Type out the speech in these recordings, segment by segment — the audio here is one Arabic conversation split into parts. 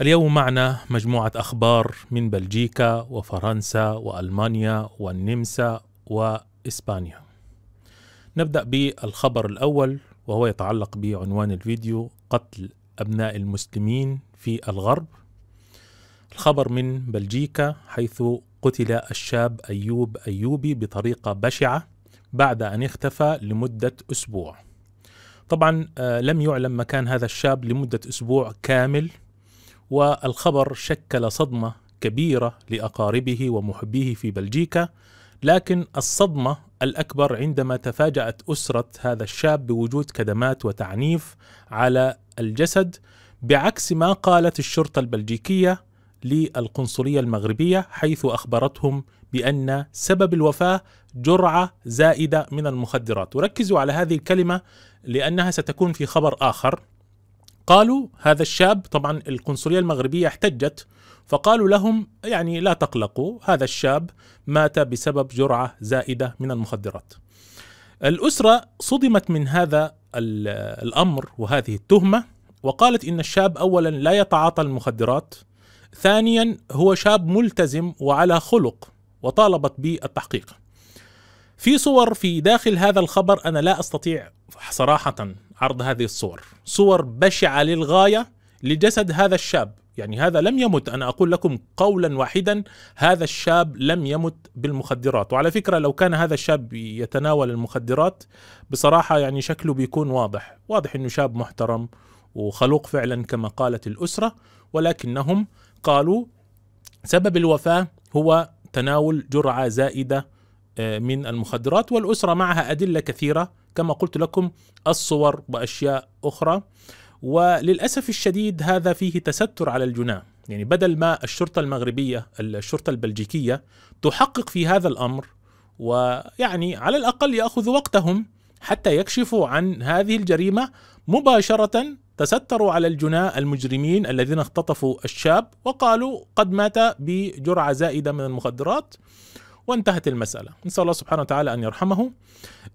اليوم معنا مجموعة أخبار من بلجيكا وفرنسا وألمانيا والنمسا وإسبانيا. نبدأ بالخبر الأول وهو يتعلق بعنوان الفيديو قتل أبناء المسلمين في الغرب. الخبر من بلجيكا حيث قتل الشاب أيوب أيوبي بطريقة بشعة بعد أن اختفى لمدة أسبوع. طبعا آه، لم يعلم مكان هذا الشاب لمدة أسبوع كامل. والخبر شكل صدمة كبيرة لأقاربه ومحبيه في بلجيكا لكن الصدمة الأكبر عندما تفاجأت أسرة هذا الشاب بوجود كدمات وتعنيف على الجسد بعكس ما قالت الشرطة البلجيكية للقنصلية المغربية حيث أخبرتهم بأن سبب الوفاة جرعة زائدة من المخدرات. وركزوا على هذه الكلمة لأنها ستكون في خبر آخر. قالوا هذا الشاب طبعا القنصلية المغربية احتجت فقالوا لهم يعني لا تقلقوا هذا الشاب مات بسبب جرعة زائدة من المخدرات. الأسرة صدمت من هذا الأمر وهذه التهمة وقالت إن الشاب أولا لا يتعاطى المخدرات ثانيا هو شاب ملتزم وعلى خلق وطالبت بالتحقيق. في صور في داخل هذا الخبر أنا لا أستطيع صراحة عرض هذه الصور. صور بشعة للغاية لجسد هذا الشاب. يعني هذا لم يمت أنا أقول لكم قولا واحدا هذا الشاب لم يمت بالمخدرات. وعلى فكرة لو كان هذا الشاب يتناول المخدرات بصراحة يعني شكله بيكون واضح. واضح أنه شاب محترم وخلوق فعلا كما قالت الأسرة ولكنهم قالوا سبب الوفاة هو تناول جرعة زائدة آه، من المخدرات والأسرة معها أدلة كثيرة كما قلت لكم الصور وأشياء أخرى. وللأسف الشديد هذا فيه تستر على الجناه يعني بدل ما الشرطة المغربية الشرطة البلجيكية تحقق في هذا الأمر ويعني على الأقل يأخذ وقتهم حتى يكشفوا عن هذه الجريمة مباشرة تستروا على الجناة المجرمين الذين اختطفوا الشاب وقالوا قد مات بجرعة زائدة من المخدرات. وانتهت المسألة. نسأل الله سبحانه وتعالى أن يرحمه.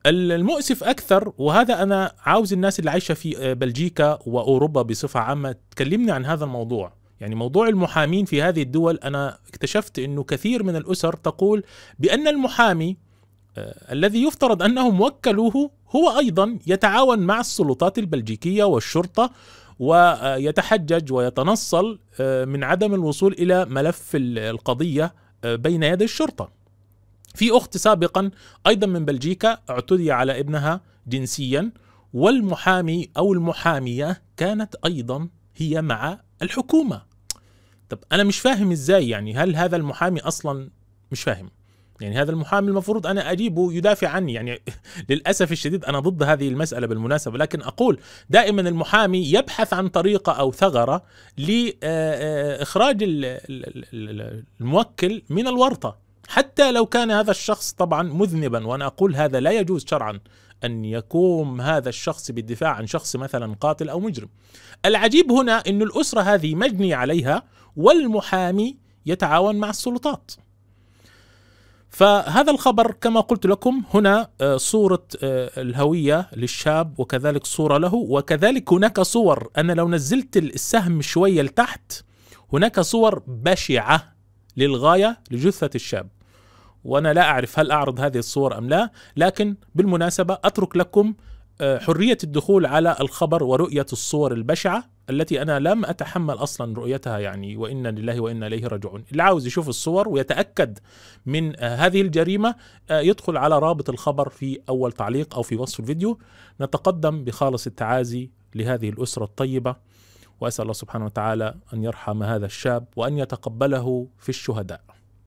المؤسف أكثر وهذا أنا عاوز الناس اللي عايشة في بلجيكا وأوروبا بصفة عامة تكلمني عن هذا الموضوع. يعني موضوع المحامين في هذه الدول أنا اكتشفت أنه كثير من الأسر تقول بأن المحامي آه، الذي يفترض أنهم وكلوه هو أيضا يتعاون مع السلطات البلجيكية والشرطة ويتحجج ويتنصل آه، من عدم الوصول إلى ملف القضية آه، بين يدي الشرطة. في أخت سابقا أيضا من بلجيكا اعتدي على ابنها جنسيا والمحامي أو المحامية كانت أيضا هي مع الحكومة. طب أنا مش فاهم إزاي يعني هل هذا المحامي أصلا مش فاهم. يعني هذا المحامي المفروض أنا أجيبه يدافع عني. يعني للأسف الشديد أنا ضد هذه المسألة بالمناسبة لكن أقول دائما المحامي يبحث عن طريقة أو ثغرة لاخراج الموكل من الورطة. حتى لو كان هذا الشخص طبعا مذنبا وأنا أقول هذا لا يجوز شرعا أن يقوم هذا الشخص بالدفاع عن شخص مثلا قاتل أو مجرم. العجيب هنا ان الأسرة هذه مجني عليها والمحامي يتعاون مع السلطات. فهذا الخبر كما قلت لكم هنا آه، صورة آه، الهوية للشاب وكذلك صورة له وكذلك هناك صور أنا لو نزلت السهم شوية لتحت هناك صور بشعة للغاية لجثة الشاب وأنا لا أعرف هل أعرض هذه الصور أم لا لكن بالمناسبة أترك لكم آه، حرية الدخول على الخبر ورؤية الصور البشعة التي أنا لم أتحمل أصلا رؤيتها يعني وإنا لله وإنا إليه راجعون. اللي عاوز يشوف الصور ويتأكد من آه، هذه الجريمة آه، يدخل على رابط الخبر في أول تعليق أو في وصف الفيديو. نتقدم بخالص التعازي لهذه الأسرة الطيبة وأسأل الله سبحانه وتعالى أن يرحم هذا الشاب وأن يتقبله في الشهداء.